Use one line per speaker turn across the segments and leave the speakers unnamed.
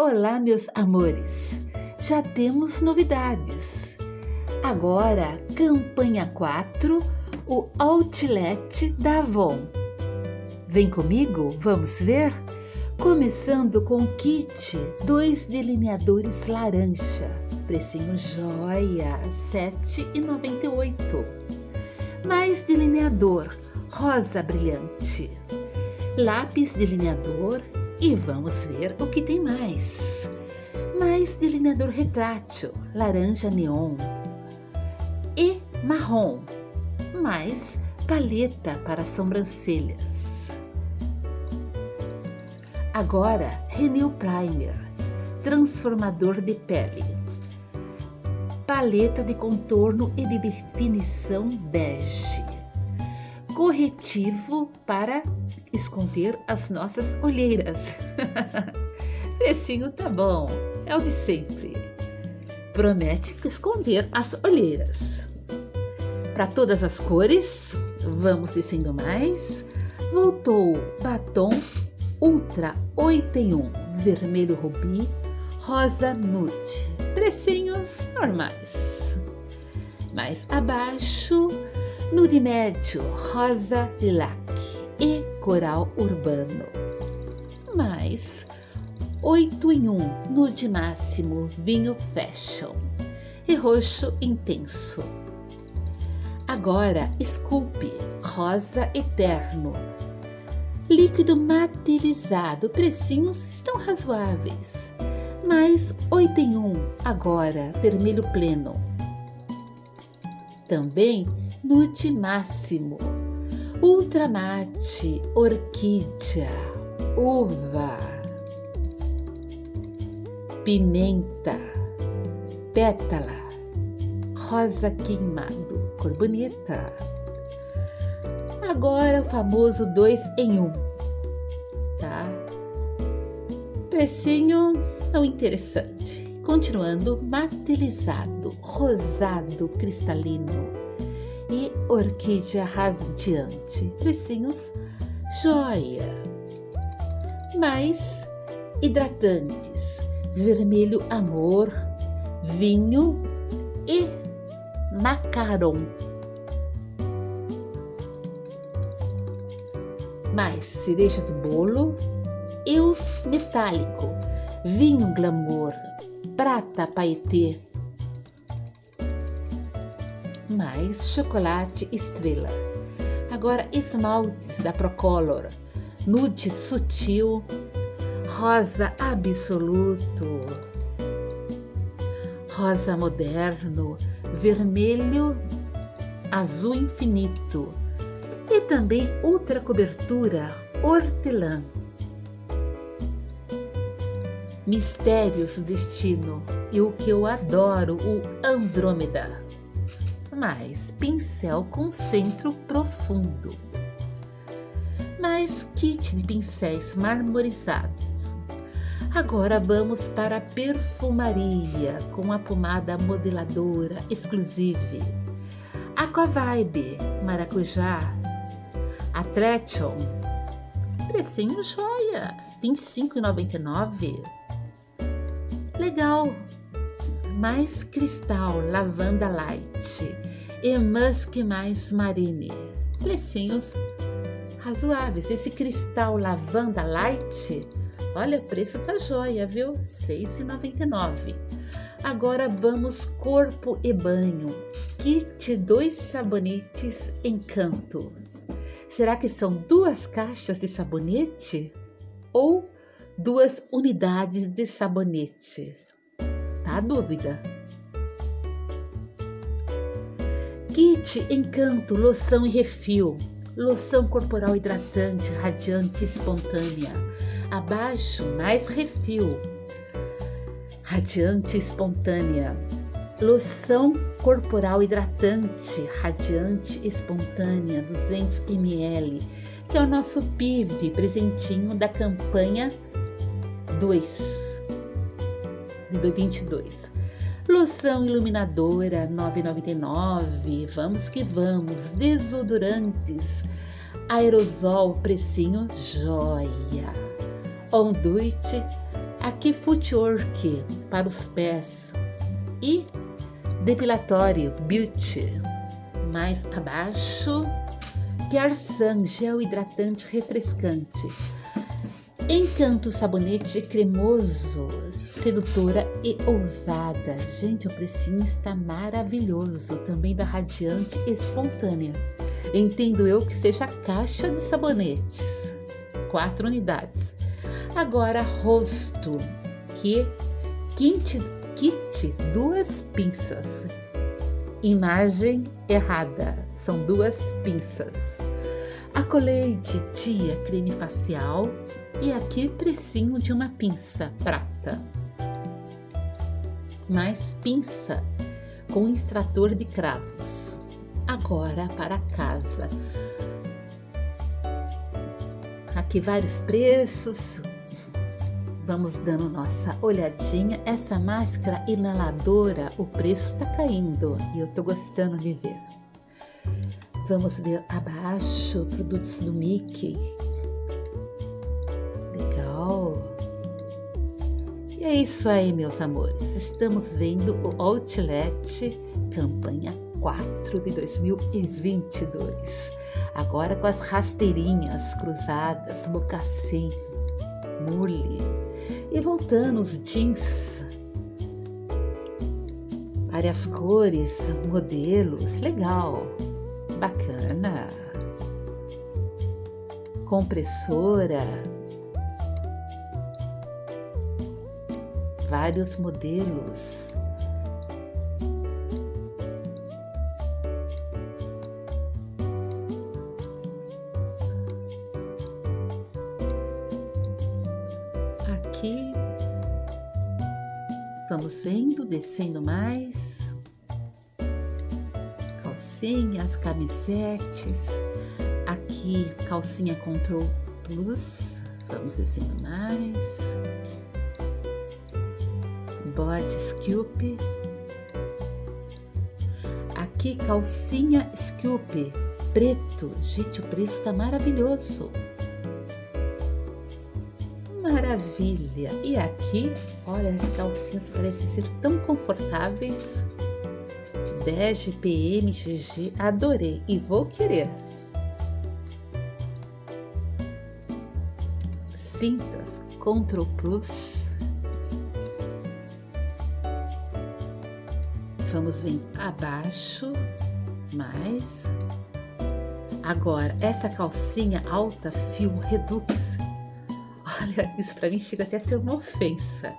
Olá, meus amores! Já temos novidades. Agora, campanha 4, o Outlet da Avon. Vem comigo, vamos ver? Começando com o kit, dois delineadores laranja, precinho joia, R$ 7,98. Mais delineador, rosa brilhante. Lápis delineador e vamos ver o que tem mais. Mais delineador retrátil, laranja neon e marrom. Mais paleta para sobrancelhas. Agora, Renew Primer, transformador de pele. Paleta de contorno e de definição bege corretivo para esconder as nossas olheiras. Precinho tá bom, é o de sempre. Promete esconder as olheiras. Para todas as cores, vamos descendo mais. Voltou batom Ultra 8 em 1, vermelho rubi, rosa nude. Precinhos normais. Mais abaixo, nude médio, rosa lilac e coral urbano. Mais 8 em 1, nude máximo, vinho fashion e roxo intenso. Agora, Sculpe, rosa eterno. Líquido materializado, precinhos estão razoáveis. Mais 8 em 1, agora, vermelho pleno. Também nude máximo, ultramate, orquídea, uva, pimenta, pétala, rosa queimado, cor bonita. Agora o famoso dois em um, tá? Precinho não interessante. Continuando, materializado, rosado, cristalino e orquídea radiante. Precinhos joia. Mais hidratantes: vermelho amor, vinho e macaron. Mais cereja do bolo, eus metálico, vinho glamour, prata paetê, mais chocolate estrela. Agora esmaltes da Procolor, nude sutil, rosa absoluto, rosa moderno, vermelho, azul infinito e também outra cobertura hortelã. Mistérios do destino e o que eu adoro, o Andrômeda mais pincel com centro profundo. Mais kit de pincéis marmorizados. Agora vamos para a perfumaria com a pomada modeladora exclusive. Aqua Vibe Maracujá. Attraction. Precinho joia, R$ 25,99. Legal. Mais cristal, lavanda light e Musk mais Marine. Precinhos razoáveis. Esse cristal lavanda light, olha, o preço tá joia, viu? R$ 6,99. Agora vamos corpo e banho. Kit dois sabonetes Encanto. Será que são duas caixas de sabonete ou duas unidades de sabonete? Dúvida? Kit Encanto Loção e Refil. Loção corporal hidratante, radiante e espontânea. Abaixo, mais refil. Radiante e espontânea. Loção corporal hidratante, radiante e espontânea, 200 ml, que é o nosso PIV, presentinho da campanha 2 de 2022. Loção iluminadora 9,99. Vamos que vamos. Desodorantes. Aerosol precinho joia. Onduit Aqui footwork para os pés e depilatório beauty. Mais abaixo, Sun gel hidratante refrescante. Encanto sabonete cremoso, sedutora e ousada. Gente, o precinho está maravilhoso. Também da Radiante Espontânea. Entendo eu que seja caixa de sabonetes. Quatro unidades. Agora, rosto, que kit, kit duas pinças. Imagem errada, são duas pinças. Acolete tia creme facial e aqui precinho de uma pinça prata. Mais pinça com extrator de cravos. Agora para casa. Aqui vários preços, Vamos dando nossa olhadinha. Essa máscara inaladora, o preço tá caindo e eu tô gostando de ver. Vamos ver abaixo, produtos do Mickey. É isso aí, meus amores. Estamos vendo o Outlet Campanha 4 de 2022. Agora com as rasteirinhas cruzadas, mocassim, mule, e voltando os jeans, várias cores, modelos, legal, bacana. Compressora, vários modelos. aqui. Vamos vendo, descendo mais. Calcinhas, camisetes. Aqui, calcinha Control Plus. Vamos descendo mais. Body Scoop. Aqui, calcinha Scoop preto. Gente, o preço tá maravilhoso maravilha! E aqui, olha, as calcinhas parecem ser tão confortáveis. 10 PM GG, adorei e vou querer. Cintas Control Plus. Vamos ver abaixo, mais. Agora, essa calcinha alta fio Redux Olha, isso para mim chega até a ser uma ofensa.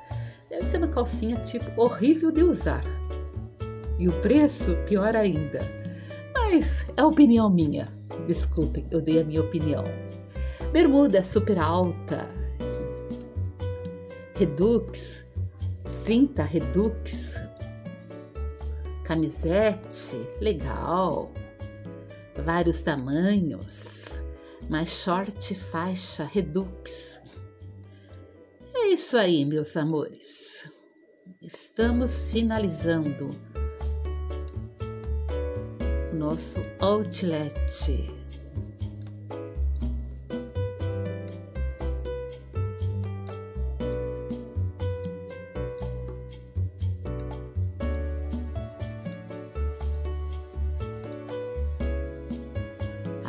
Deve ser uma calcinha tipo horrível de usar. E o preço, pior ainda. Mas é opinião minha. Desculpem, eu dei a minha opinião. Bermuda super alta. Redux. Cinta Redux. Camisete, legal. Vários tamanhos. Mas short faixa Redux é isso aí, meus amores. Estamos finalizando nosso outlet.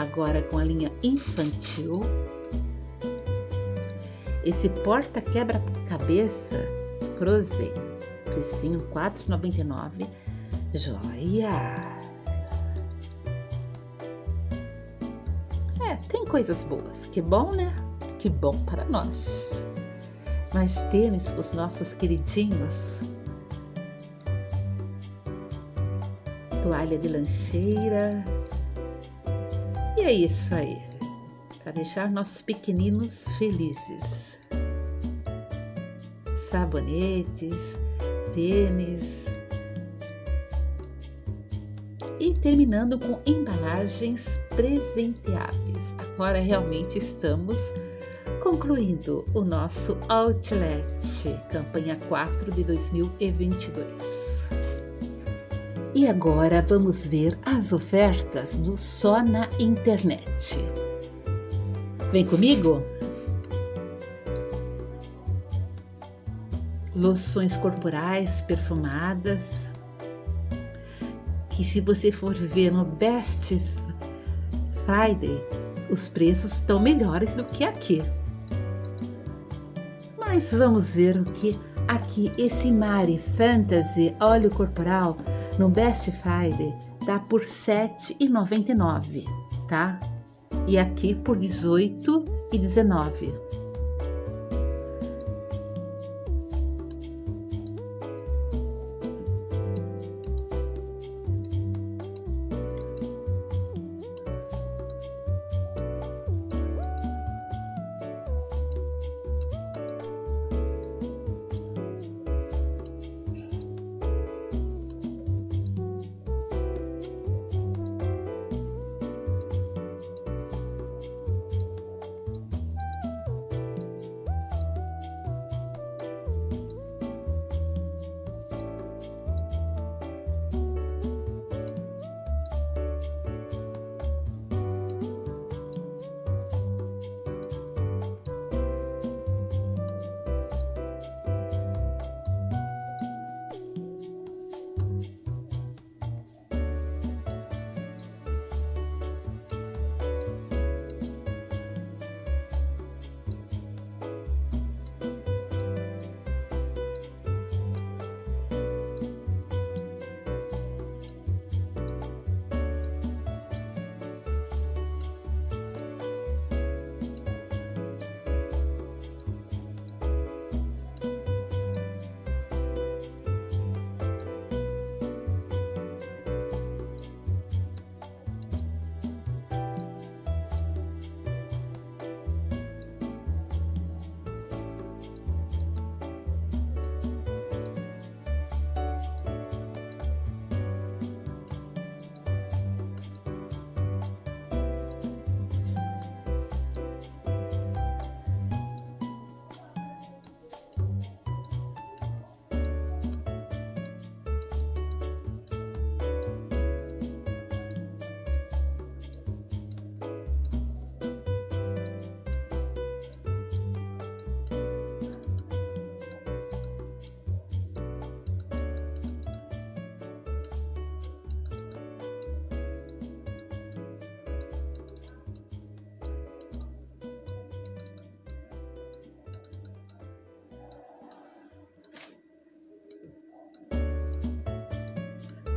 Agora com a linha infantil esse porta quebra-cabeça Frozen, precinho 4,99. Joia! É, tem coisas boas. Que bom, né? Que bom para nós. Mas tênis para os nossos queridinhos. Toalha de lancheira. E é isso aí. Para deixar nossos pequeninos felizes sabonetes, tênis. E terminando com embalagens presenteáveis. Agora realmente estamos concluindo o nosso Outlet, campanha 4 de 2022. E agora vamos ver as ofertas do Só na Internet. Vem comigo? loções corporais perfumadas, que se você for ver no Best Friday, os preços estão melhores do que aqui. Mas vamos ver o que aqui esse Mari Fantasy óleo corporal no Best Friday tá por R$ 7,99, tá? E aqui por R$ 18,19.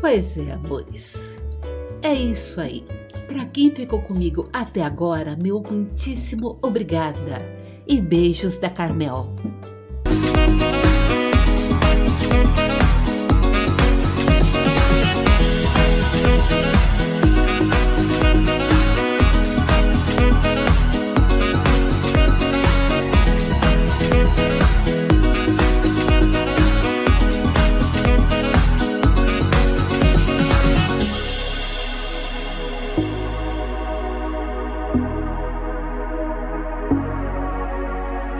Pois é, amores. É isso aí. Para quem ficou comigo até agora, meu muitíssimo obrigada e beijos da Carmel.